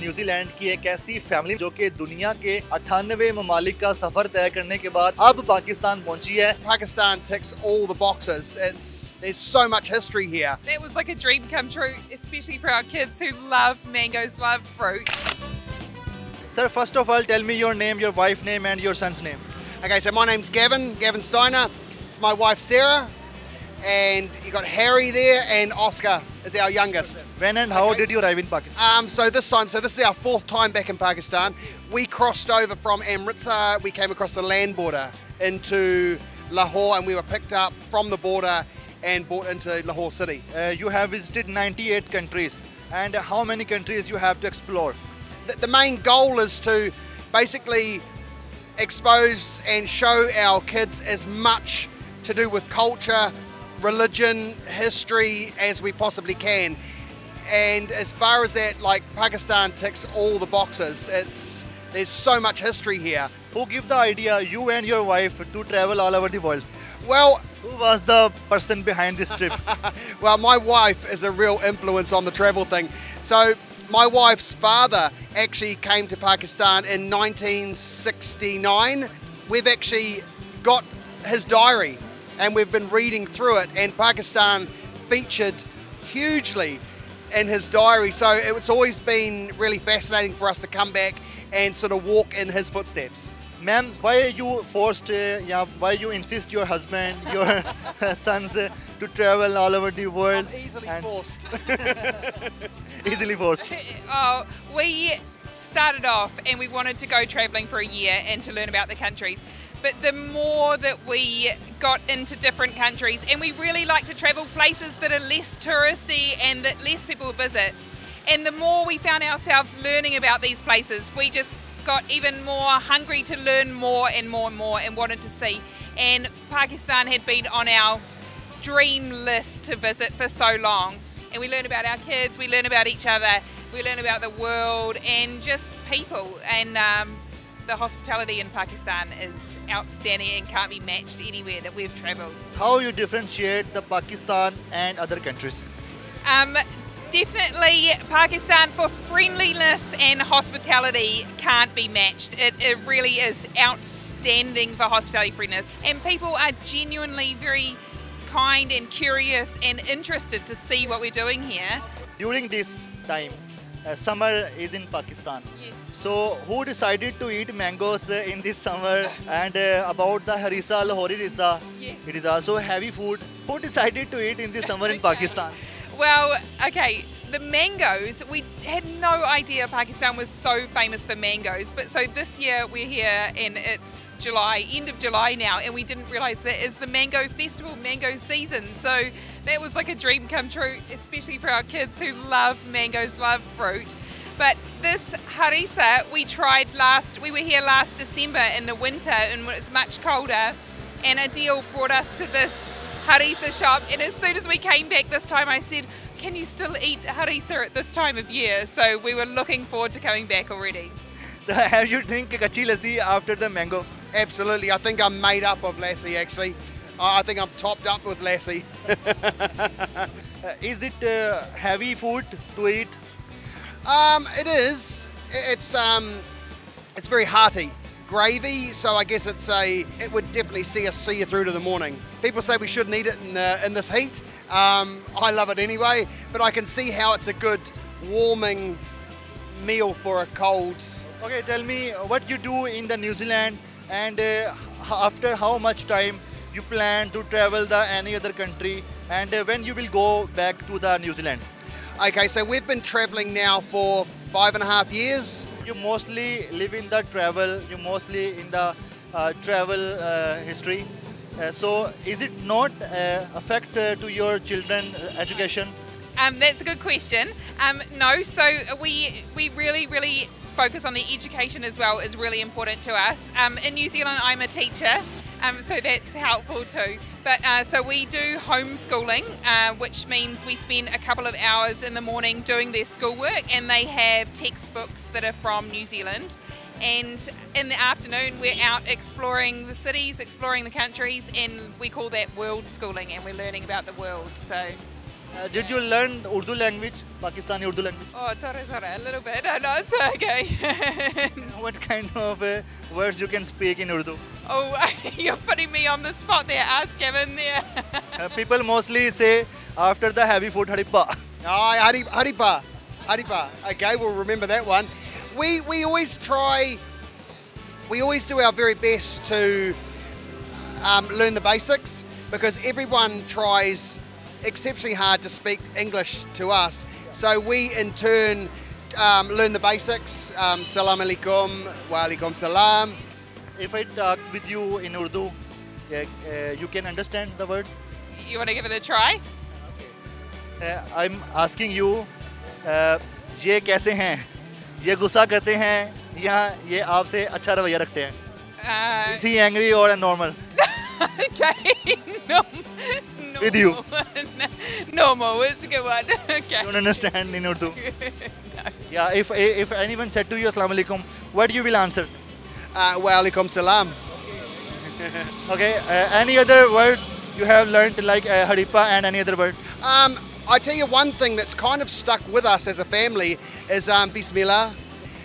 New Zealand की एक ऐसी फैमिली जो कि दुनिया के अठानवे ममालिक का सफर तय करने के बाद अब पाकिस्तान पहुंची है Pakistan ticks all the boxes. It's there's so much history here. That was like a dream come true, especially for our kids who love mangoes, love fruit. Sir, first of all, tell me your name, your wife name, and your son's name. Okay, so my name's Gavin, Gavin Steiner. It's my wife Sarah, and you got Harry there, and Oscar is our youngest. When and how Okay. did you arrive in Pakistan? Um, so this time, so this is our fourth time back in Pakistan. We crossed over from Amritsar. We came across the land border into Lahore, and we were picked up from the border and brought into Lahore city. Uh, you have visited 98 countries, and how many countries you have to explore? the, the main goal is to basically expose and show our kids as much to do with culture, religion, history as we possibly can. And as far as that, like Pakistan ticks all the boxes. It's there's so much history here. Who gave the idea, you and your wife, to travel all over the world? Well, Who was the person behind this trip? well, my wife is a real influence on the travel thing. So, my wife's father actually came to Pakistan in 1969. We've actually got his diary and we've been reading through it, and Pakistan featured hugely in his diary. So, it's always been really fascinating for us to come back and sort of walk in his footsteps. Ma'am, why are you forced, uh, yeah, why you insist your husband, your sons uh, to travel all over the world? Easily and- forced. Easily forced. Oh, we started off and we wanted to go travelling for a year and to learn about the countries. But the more that we got into different countries, and we really like to travel places that are less touristy and that less people visit, and the more we found ourselves learning about these places, we just got even more hungry to learn more and more and more and wanted to see. And Pakistan had been on our dream list to visit for so long. And we learn about our kids, we learn about each other, we learn about the world and just people. And um, the hospitality in Pakistan is outstanding and can't be matched anywhere that we've travelled. How you differentiate the Pakistan and other countries? Um, definitely Pakistan for friendliness and hospitality can't be matched. It, it really is outstanding for hospitality friendliness. And people are genuinely very kind and curious and interested to see what we're doing here. During this time, uh, summer is in Pakistan. Yes. So, who decided to eat mangoes uh, in this summer? And uh, about the harissa, Lahori rissa, Yes. it is also heavy food. Who decided to eat in this summer in Pakistan? Well, okay, the mangoes, we had no idea Pakistan was so famous for mangoes. But so this year we're here and it's July, end of July now, and we didn't realize that is the mango festival, mango season. So that was like a dream come true, especially for our kids who love mangoes, love fruit. But this harissa we tried last, we were here last December in the winter and it's much colder. And Adil brought us to this harissa shop. And as soon as we came back this time, I said, Can you still eat harissa at this time of year? So we were looking forward to coming back already. Have you drink kachi lassi after the mango? Absolutely. I think I'm made up of lassi actually. I think I'm topped up with lassi. Uh, is it uh, heavy food to eat? Um, it is. It's um, it's very hearty. Gravy, so I guess it's a. It would definitely see us see you through to the morning. People say we shouldn't eat it in the, in this heat. Um, I love it anyway, but I can see how it's a good warming meal for a cold. Okay, tell me what you do in the New Zealand and uh, after how much time you plan to travel the any other country and uh, when you will go back to the New Zealand. Okay, so we've been traveling now for five and a half years. You mostly live in the travel, you mostly in the uh, travel uh, history. Uh, so is it not uh, affect to your children education? Um, that's a good question. Um, no, so we we really really focus on the education as well is really important to us. Um, in New Zealand, I'm a teacher, um, so that's helpful too. But uh, so we do homeschooling, uh, which means we spend a couple of hours in the morning doing their schoolwork, and they have textbooks that are from New Zealand. And in the afternoon, we're out exploring the cities, exploring the countries, and we call that world schooling, and we're learning about the world. So. Uh, did you learn Urdu language, Pakistani Urdu language? Oh, sorry, sorry, a little bit. I know it's okay. What kind of uh, words you can speak in Urdu? oh, you're putting me on the spot there. Ask Kevin there. Uh, people mostly say after the heavy food, harippa. Oh, Hari, Haripa. Haripa. Okay, we'll remember that one. We, we always try, we always do our very best to um, learn the basics because everyone tries exceptionally hard to speak English to us. So we in turn um, learn the basics. Um, salam alaikum, wa alaikum salam. If I talk with you in Urdu, yeah, uh, you can understand the words. you want to give it a try? Uh, I'm asking you, uh, ये कैसे हैं? ये गुस्सा करते हैं या ये आपसे अच्छा रवैया रखते हैं? Uh, Is he angry or normal? okay. Norm- With you. Normal. It's a good one. okay. don't understand in Urdu. Yeah, if if anyone said to you Assalamu alaikum, what you will answer? Uh, wa alaikum salam. Okay, uh, any other words you have learned like uh, harippa and any other word? Um, I tell you one thing that's kind of stuck with us as a family is um, Bismillah.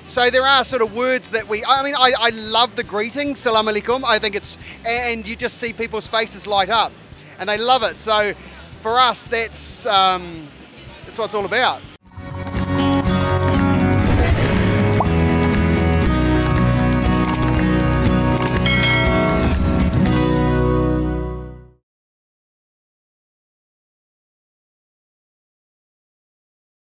So there are sort of words that we. I mean, I, I love the greeting, Salam alaikum. I think it's, and you just see people's faces light up, and they love it. So for us, that's um, that's what it's all about.